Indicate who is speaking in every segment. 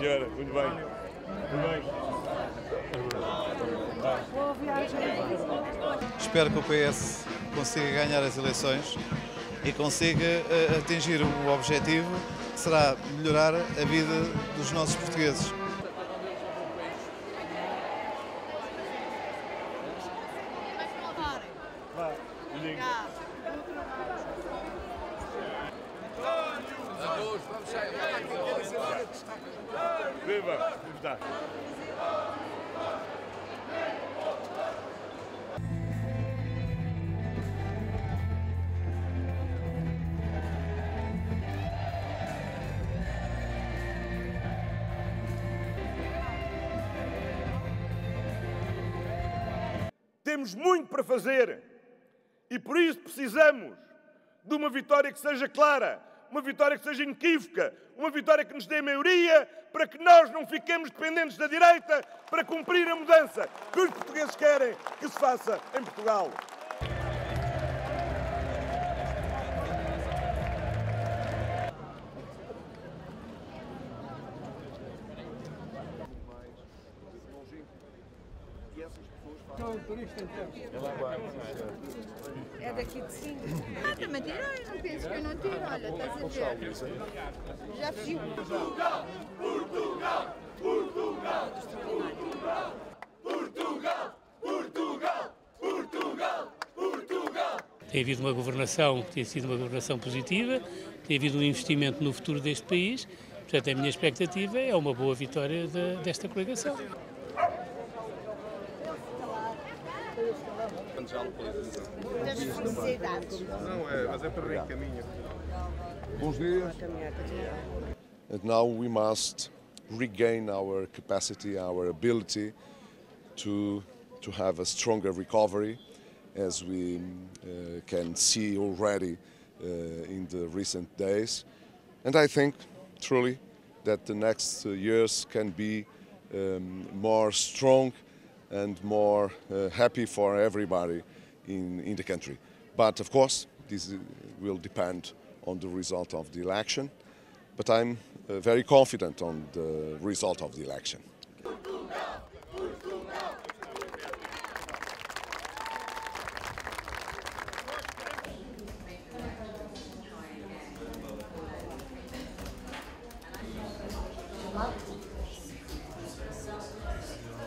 Speaker 1: senhora, muito bem. Muito bem.
Speaker 2: Boa viagem.
Speaker 3: Espero que o PS consiga ganhar as eleições e consiga uh, atingir o objetivo que será melhorar a vida dos nossos portugueses.
Speaker 1: Vá, beijinho. Viva! Temos muito para fazer e por isso precisamos de uma vitória que seja clara, uma vitória que seja inequívoca, uma vitória que nos dê maioria para que nós não fiquemos dependentes da direita para cumprir a mudança que os portugueses querem que se faça em Portugal.
Speaker 2: É daqui de cima.
Speaker 4: Ah, também tirei, não penso que eu não tiro, olha, estás a ver? Já fugiu.
Speaker 5: Tem havido uma governação que tem sido uma governação positiva, tem havido um investimento no futuro deste país. Portanto, a minha expectativa é uma boa vitória de- desta coligação.
Speaker 6: And now we must regain our capacity, our ability to, to have a stronger recovery, as we uh, can see already uh, in the recent days. And I think truly that the next years can be um, more strong and more uh, happy for everybody in, in the country. But of course, this uh, will depend on the result of the election. But I'm uh, very confident on the result of the election.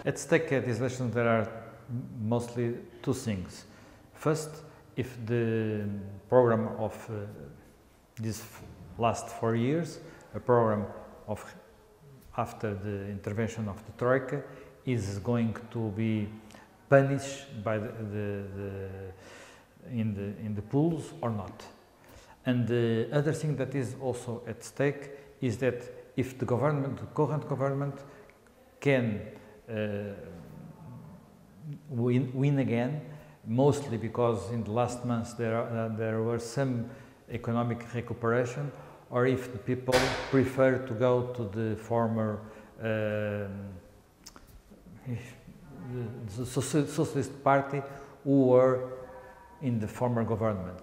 Speaker 7: At stake at this election, there are mostly two things. First, if the program of uh, these last four years, a program of after the intervention of the Troika, is going to be punished by the, the, the in the in the pools or not. And the other thing that is also at stake is that if the government, the current government, can win, win again, mostly because in the last months there, are, uh, there were some economic recuperation, or if the people prefer to go to the former um, the Socialist Party who were in the former government.